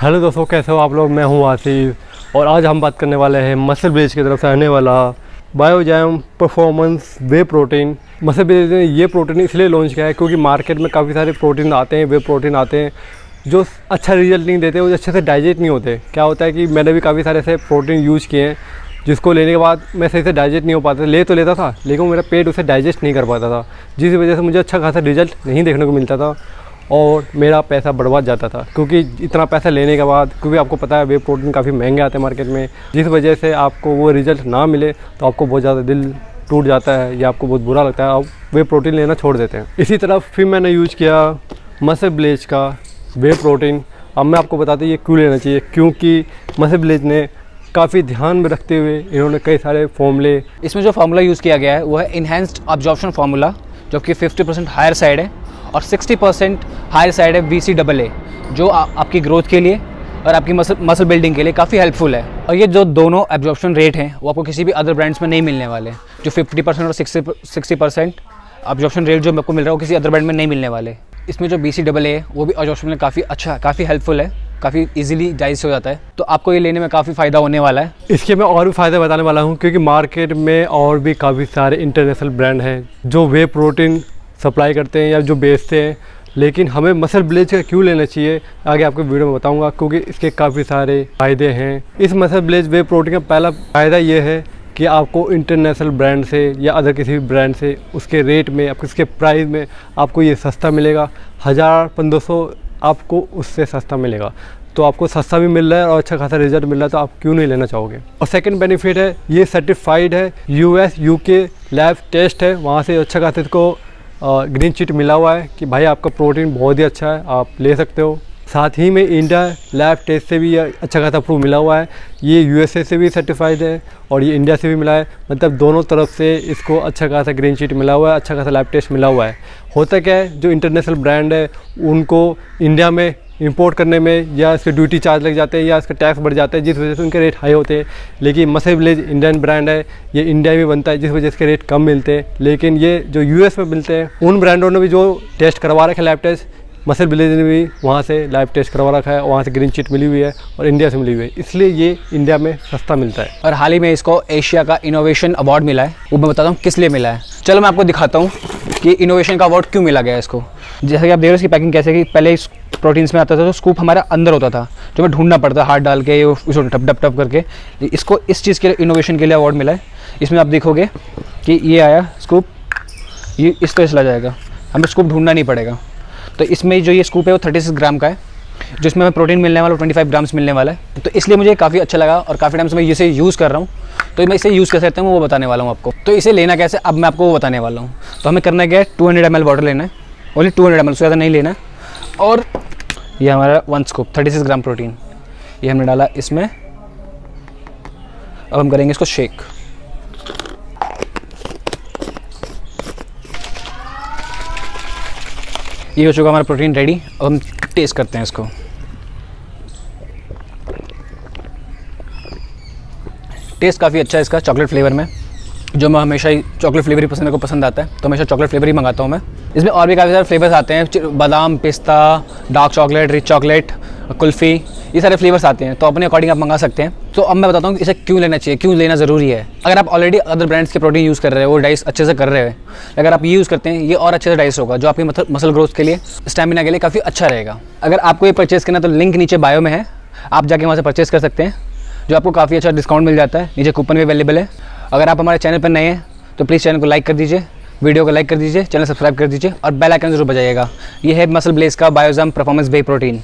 Hello दोस्तों, कैसे हो आप लोग? मैं हूँ आसिफ और आज हम बात करने वाले हैं मसल ब्लेज की तरफ़ से आने वाला Biozyme performance whey protein. MuscleBlaze ने ये प्रोटीन इसलिए लॉन्च किया है क्योंकि मार्केट में काफ़ी सारे प्रोटीन आते हैं, वे प्रोटीन आते हैं, जो अच्छा रिज़ल्ट नहीं देते, वो अच्छे से डाइजेस्ट नहीं होते। क्या होता है कि मैंने भी काफ़ी सारे ऐसे प्रोटीन यूज़ किए हैं, जिसको लेने के बाद मैं सही से डाइजेस्ट नहीं हो पाता ले तो लेता था, लेकिन मेरा पेट उसे डाइजेस्ट नहीं कर पाता था, जिस वजह से मुझे अच्छा खासा रिज़ल्ट नहीं देखने को मिलता था। और मेरा पैसा बढ़वा जाता था। क्योंकि इतना पैसा लेने के बाद, क्योंकि आपको पता है वे प्रोटीन काफ़ी महँगे आते हैं मार्केट में, जिस वजह से आपको वो रिज़ल्ट ना मिले तो आपको बहुत ज़्यादा दिल टूट जाता है या आपको बहुत बुरा लगता है। आप वे प्रोटीन लेना छोड़ देते हैं। इसी तरह फिर मैंने यूज़ किया मसल ब्लेज का वे प्रोटीन अब मैं आपको बताती ये क्यों लेना चाहिए? क्योंकि मसल ब्लेज ने काफ़ी ध्यान में रखते हुए इन्होंने कई सारे फॉर्मूले इसमें जो फार्मूला यूज़ किया गया है, वो है इन्हेंस्ड ऑब्जॉर्प्शन फार्मूला जो कि 50 परसेंट हायर साइड है। और 60 परसेंट हायर साइड है वी सी डबल ए जो आ, आपकी ग्रोथ के लिए और आपकी मसल मसल बिल्डिंग के लिए काफ़ी हेल्पफुल है। और ये जो दोनों एब्जॉर्प्शन रेट हैं वो आपको किसी भी अदर ब्रांड्स में नहीं मिलने वाले जो 50 परसेंट और 60 सिक्सटी परसेंट एब्जॉर्प्शन रेट जो आपको मिल रहा है वो किसी अदर ब्रांड में नहीं मिलने वाले। इसमें जो बी सी डबल ए वो भी एब्जॉर्प्शन में काफ़ी अच्छा काफ़ी हेल्पफुल है काफ़ी इजीली डाइजेस्ट हो जाता है। तो आपको ये लेने में काफ़ी फ़ायदा होने वाला है। इसके मैं और भी फ़ायदे बताने वाला हूँ क्योंकि मार्केट में और भी काफ़ी सारे इंटरनेशनल ब्रांड हैं जो वे प्रोटीन सप्लाई करते हैं या जो बेचते हैं, लेकिन हमें मसल ब्लेज का क्यों लेना चाहिए, आगे आपको वीडियो में बताऊँगा, क्योंकि इसके काफ़ी सारे फ़ायदे हैं। इस मसल ब्लेज वे प्रोटीन का पहला फ़ायदा ये है कि आपको इंटरनेशनल ब्रांड से या अदर किसी भी ब्रांड से उसके रेट में, आपको उसके प्राइस में आपको ये सस्ता मिलेगा। हज़ार पंद्रह सौ आपको उससे सस्ता मिलेगा। तो आपको सस्ता भी मिल रहा है और अच्छा खासा रिज़ल्ट मिल रहा है तो आप क्यों नहीं लेना चाहोगे? और सेकंड बेनिफिट है, ये सर्टिफाइड है यूएस यूके लैब टेस्ट है, वहाँ से अच्छा खासा इसको ग्रीन चिट मिला हुआ है कि भाई आपका प्रोटीन बहुत ही अच्छा है, आप ले सकते हो। साथ ही में इंडिया लैब टेस्ट से भी अच्छा खासा प्रूफ मिला हुआ है। ये यूएसए से भी सर्टिफाइड है और ये इंडिया से भी मिला है। मतलब दोनों तरफ़ से इसको अच्छा खासा ग्रीन शीट मिला हुआ है अच्छा खासा लैब टेस्ट मिला हुआ है। होता क्या है, जो इंटरनेशनल ब्रांड है, उनको इंडिया में इंपोर्ट करने में, या इसके ड्यूटी चार्ज लग जाते हैं, या इसका टैक्स बढ़ जाता है, जिस वजह से उनके रेट हाई होते हैं। लेकिन मसे विलेज इंडियन ब्रांड है, ये इंडिया में बनता है, जिस वजह से इसके रेट कम मिलते हैं। लेकिन ये जो यूएस में मिलते हैं, उन ब्रांडों ने भी जो टेस्ट करवा रखे लैब टेस्ट मसल विलेज ने भी वहाँ से लाइव टेस्ट करवा रखा है, वहाँ से ग्रीन चिट मिली हुई है और इंडिया से मिली हुई है। इसलिए ये इंडिया में सस्ता मिलता है। और हाल ही में इसको एशिया का इनोवेशन अवार्ड मिला है। वो मैं बताता हूँ किस लिए मिला है। चलो मैं आपको दिखाता हूँ कि इनोवेशन का अवार्ड क्यों मिला गया इसको। जैसे कि आप देख रहे हो इसकी पैकिंग कैसे कि, पहले प्रोटीन्स में आता था तो स्कूप हमारा अंदर होता था, जो मैं ढूंढना पड़ता, हाथ डाल के, उसको टप टप टप करके। इसको इस चीज़ के लिए इनोवेशन के लिए अवार्ड मिला है। इसमें आप देखोगे कि ये आया स्कूप ये इस तरह चला जाएगा। हमें स्कूप ढूंढना नहीं पड़ेगा। तो इसमें जो ये स्कूप है, वो थर्टी सिक्स ग्राम का है, जिसमें हमें प्रोटीन मिलने वाला ट्वेंटी फाइव ग्राम्स मिलने वाला है। तो इसलिए मुझे काफ़ी अच्छा लगा, और काफ़ी टाइम से मैं इसे यूज़ कर रहा हूँ। तो मैं इसे यूज़ कर सकता हूँ, वो बताने वाला हूँ आपको। तो इसे लेना कैसे, अब मैं आपको वो बताने वाला हूँ। तो हमें करना क्या है two hundred M L water लेना है। Only two hundred M L ज़्यादा नहीं लेना और ये हमारा one scoop thirty six gram protein ये हमने डाला इसमें। अब हम करेंगे इसको शेक ये हो चुका हमारा प्रोटीन रेडी अब हम टेस्ट करते हैं इसको। टेस्ट काफ़ी अच्छा है इसका चॉकलेट फ्लेवर में। जो मैं हमेशा ही चॉकलेट फ्लेवर ही पसंद को पसंद आता है तो हमेशा चॉकलेट फ्लेवर ही मंगाता हूँ मैं। इसमें और भी काफ़ी सारे फ्लेवर्स आते हैं बादाम, पिस्ता dark chocolate rich chocolate kulfi, ये सारे फ्लेवर्स आते हैं तो अपने अकॉर्डिंग आप मंगा सकते हैं। तो अब मैं बताता हूँ इसे क्यों लेना चाहिए, क्यों लेना ज़रूरी है। अगर आप ऑलरेडी अदर ब्रांड्स के प्रोटीन यूज़ कर रहे हो डाइस अच्छे से कर रहे हैं, अगर आप ये यूज़ करते हैं, ये और अच्छे से डाइस होगा, जो आपकी मसल ग्रोथ के लिए स्टेमिना के लिए काफ़ी अच्छा रहेगा। अगर आपको ये परचेज़ करना तो लिंक नीचे बायो में है, आप जाके वहाँ से परचेज़ कर सकते हैं, जो आपको काफ़ी अच्छा डिस्काउंट मिल जाता है, नीचे कूपन भी अवेलेबल है। अगर आप हमारे चैनल पर नए हैं तो प्लीज़ चैनल को लाइक कर दीजिए वीडियो को लाइक कर दीजिए चैनल सब्सक्राइब कर दीजिए और बेल आइकन ज़रूर बजाइएगा। ये है मसल ब्लेस का बायोजाम परफॉर्मेंस बे प्रोटीन